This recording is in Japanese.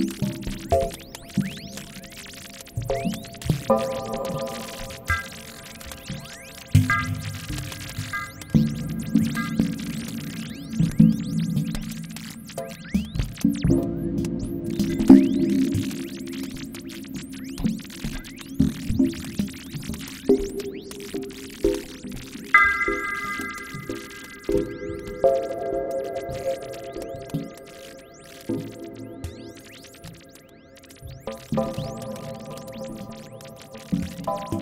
you Thank you.